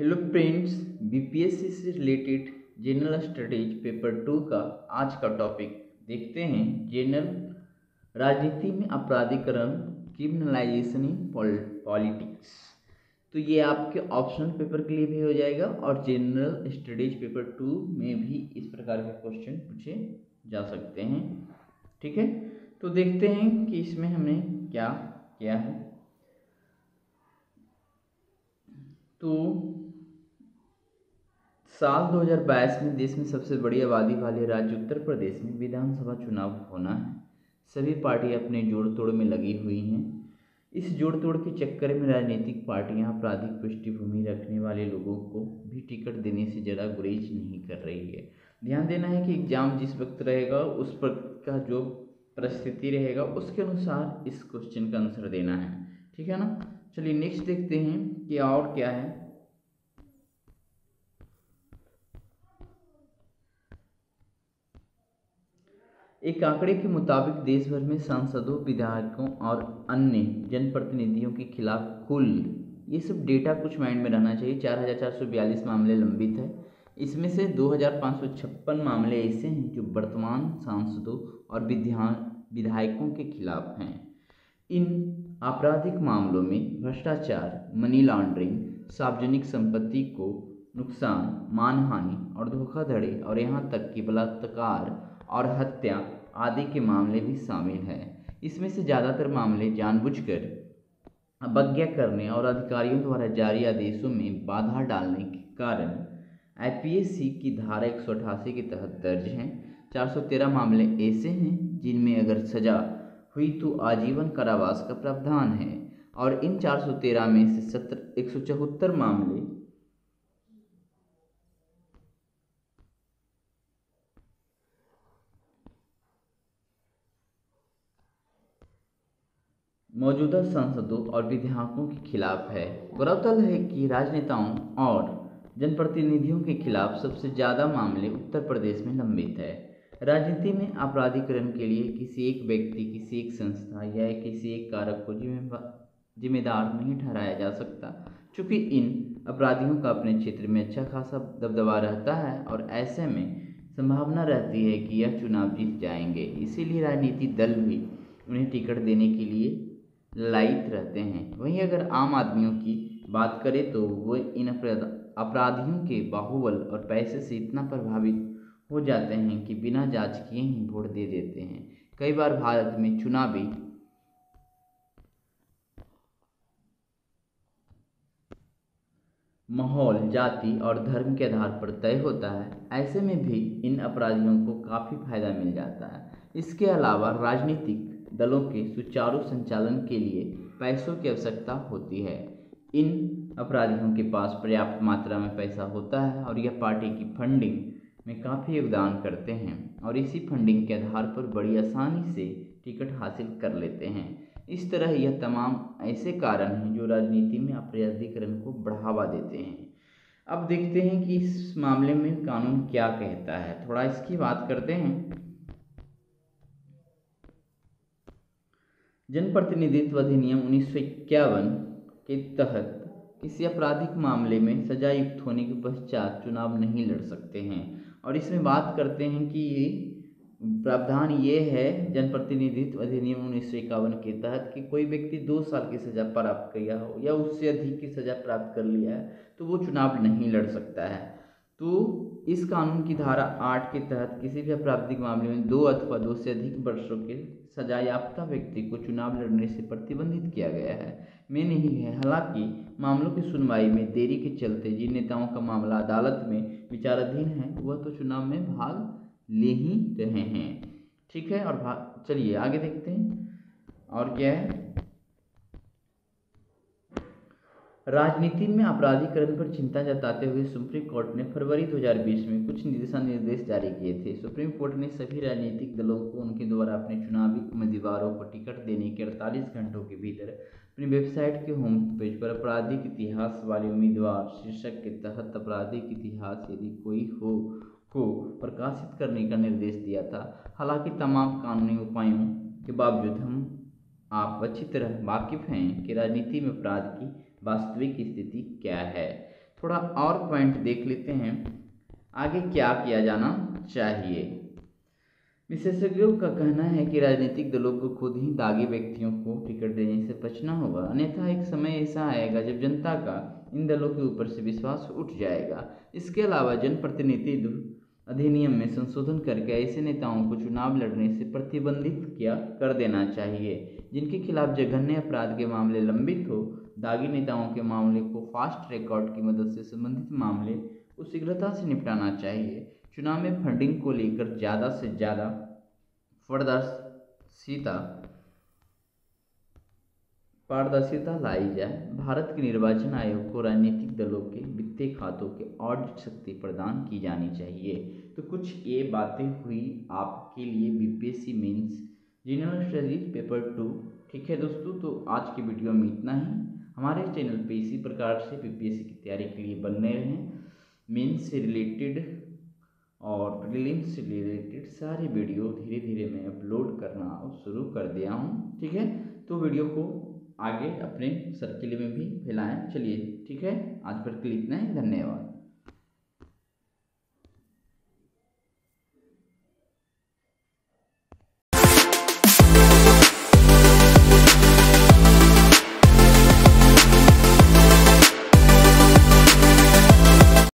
Hello friends BPSC से related general studies paper two का आज का टॉपिक देखते हैं जनरल राजनीति में अपराधीकरण क्रिमिनलाइजेशन इन पॉलिटिक्स तो ये आपके ऑप्शनल पेपर के लिए भी हो जाएगा और जनरल स्टडीज़ पेपर टू में भी इस प्रकार के क्वेश्चन पूछे जा सकते हैं। ठीक है? तो देखते हैं कि इसमें हमने क्या किया है। तो साल 2022 में देश में सबसे बड़ी आबादी वाले राज्य उत्तर प्रदेश में विधानसभा चुनाव होना है। सभी पार्टी अपने जोड़ तोड़ में लगी हुई हैं। इस जोड़ तोड़ के चक्कर में राजनीतिक पार्टियाँ आपराधिक पृष्ठभूमि रखने वाले लोगों को भी टिकट देने से ज़रा गुरेज नहीं कर रही है। ध्यान देना है कि एग्ज़ाम जिस वक्त रहेगा, उस पर का जो परिस्थिति रहेगा, उसके अनुसार इस क्वेश्चन का आंसर देना है। ठीक है ना? चलिए नेक्स्ट देखते हैं कि और क्या है। एक आंकड़े के मुताबिक देश भर में सांसदों, विधायकों और अन्य जनप्रतिनिधियों के खिलाफ कुल, ये सब डेटा कुछ माइंड में रहना चाहिए। चार हज़ार चार सौ बयालीस मामले लंबित है। इसमें से दो हज़ार पाँच सौ छप्पन मामले ऐसे हैं जो वर्तमान सांसदों और विधायकों के खिलाफ हैं। इन आपराधिक मामलों में भ्रष्टाचार मनी लॉन्ड्रिंग सार्वजनिक संपत्ति को नुकसान, मानहानि और धोखाधड़ी और यहाँ तक कि बलात्कार और हत्या आदि के मामले भी शामिल हैं। इसमें से ज़्यादातर मामले जानबूझकर अवज्ञा करने और अधिकारियों द्वारा जारी आदेशों में बाधा डालने के कारण आईपीएससी की धारा एक सौ अठासी के तहत दर्ज हैं। 413 मामले ऐसे हैं जिनमें अगर सजा हुई तो आजीवन कारावास का प्रावधान है और इन 413 में से सत्र एक मामले मौजूदा सांसदों और विधायकों के खिलाफ है। गौरतलब है कि राजनेताओं और जनप्रतिनिधियों के खिलाफ सबसे ज़्यादा मामले उत्तर प्रदेश में लंबित है। राजनीति में आपराधिकरण के लिए किसी एक व्यक्ति, किसी एक संस्था या किसी एक कारक को जिम्मेदार नहीं ठहराया जा सकता। क्योंकि इन अपराधियों का अपने क्षेत्र में अच्छा खासा दबदबा रहता है और ऐसे में संभावना रहती है कि यह चुनाव जीत जाएँगे। इसीलिए राजनीतिक दल भी उन्हें टिकट देने के लिए लाइत रहते हैं। वहीं अगर आम आदमियों की बात करें तो वो इन अपराधियों के बाहुबल और पैसे से इतना प्रभावित हो जाते हैं कि बिना जाँच किए ही वोट दे देते हैं। कई बार भारत में चुनावी माहौल, जाति और धर्म के आधार पर तय होता है, ऐसे में भी इन अपराधियों को काफ़ी फ़ायदा मिल जाता है। इसके अलावा राजनीतिक दलों के सुचारू संचालन के लिए पैसों की आवश्यकता होती है। इन अपराधियों के पास पर्याप्त मात्रा में पैसा होता है और यह पार्टी की फंडिंग में काफ़ी योगदान करते हैं और इसी फंडिंग के आधार पर बड़ी आसानी से टिकट हासिल कर लेते हैं। इस तरह यह तमाम ऐसे कारण हैं जो राजनीति में अपराधीकरण को बढ़ावा देते हैं। अब देखते हैं कि इस मामले में कानून क्या कहता है। थोड़ा इसकी बात करते हैं। जनप्रतिनिधित्व अधिनियम उन्नीस सौ इक्यावन के तहत किसी आपराधिक मामले में सजायुक्त होने के पश्चात चुनाव नहीं लड़ सकते हैं। और इसमें बात करते हैं कि ये प्रावधान ये है जनप्रतिनिधित्व अधिनियम उन्नीस सौ इक्यावन के तहत कि कोई व्यक्ति दो साल की सज़ा प्राप्त किया हो या उससे अधिक की सज़ा प्राप्त कर लिया है तो वो चुनाव नहीं लड़ सकता है। तो इस कानून की धारा आठ के तहत किसी भी आपराधिक मामले में दो अथवा दो से अधिक वर्षों के सजायाफ्ता व्यक्ति को चुनाव लड़ने से प्रतिबंधित किया गया है। में नहीं है, हालाँकि मामलों की सुनवाई में देरी के चलते जिन नेताओं का मामला अदालत में विचाराधीन है, वह तो चुनाव में भाग ले ही रहे हैं। ठीक है, और भाग चलिए आगे देखते हैं। और क्या है? राजनीति में आपराधिकरण पर चिंता जताते हुए सुप्रीम कोर्ट ने फरवरी 2020 में कुछ दिशा निर्देश जारी किए थे। सुप्रीम कोर्ट ने सभी राजनीतिक दलों को उनके द्वारा अपने चुनावी उम्मीदवारों को टिकट देने के 48 घंटों के भीतर अपनी वेबसाइट के होम पेज पर आपराधिक इतिहास वाले उम्मीदवार शीर्षक के तहत आपराधिक इतिहास यदि कोई हो, को प्रकाशित करने का निर्देश दिया था। हालाँकि तमाम कानूनी उपायों के बावजूद हम आप अच्छी तरह वाकिफ़ हैं कि राजनीति में अपराध की वास्तविक स्थिति क्या है? थोड़ा और पॉइंट देख लेते हैं। आगे क्या किया जाना चाहिए? विशेषज्ञों का कहना है कि राजनीतिक दलों को खुद ही दागी व्यक्तियों को टिकट देने से बचना होगा। अन्यथा एक समय ऐसा आएगा जब जनता का इन दलों के ऊपर से विश्वास उठ जाएगा। इसके अलावा जनप्रतिनिधित्व अधिनियम में संशोधन करके ऐसे नेताओं को चुनाव लड़ने से प्रतिबंधित किया कर देना चाहिए, जिनके खिलाफ जघन्य अपराध के मामले लंबित हो दागी नेताओं के मामले को फास्ट रिकॉर्ड की मदद से संबंधित मामले को शीघ्रता से निपटाना चाहिए। चुनाव में फंडिंग को लेकर ज़्यादा से ज़्यादा पारदर्शिता पारदर्शिता लाई जाए। भारत के निर्वाचन आयोग को राजनीतिक दलों के वित्तीय खातों के ऑडिट शक्ति प्रदान की जानी चाहिए। तो कुछ ये बातें हुई आपके लिए BPSC mains general studies paper two ठीक है दोस्तों तो आज की वीडियो में इतना ही। हमारे चैनल पे इसी प्रकार से पीपीएससी की तैयारी के लिए बनने हैं। मेंस से रिलेटेड और प्रीलिम्स से रिलेटेड सारे वीडियो धीरे धीरे मैं अपलोड करना शुरू कर दिया हूँ, ठीक है? तो वीडियो को आगे अपने सर्किल में भी फैलाएँ, चलिए, ठीक है? आज पर के लिए इतना ही, धन्यवाद।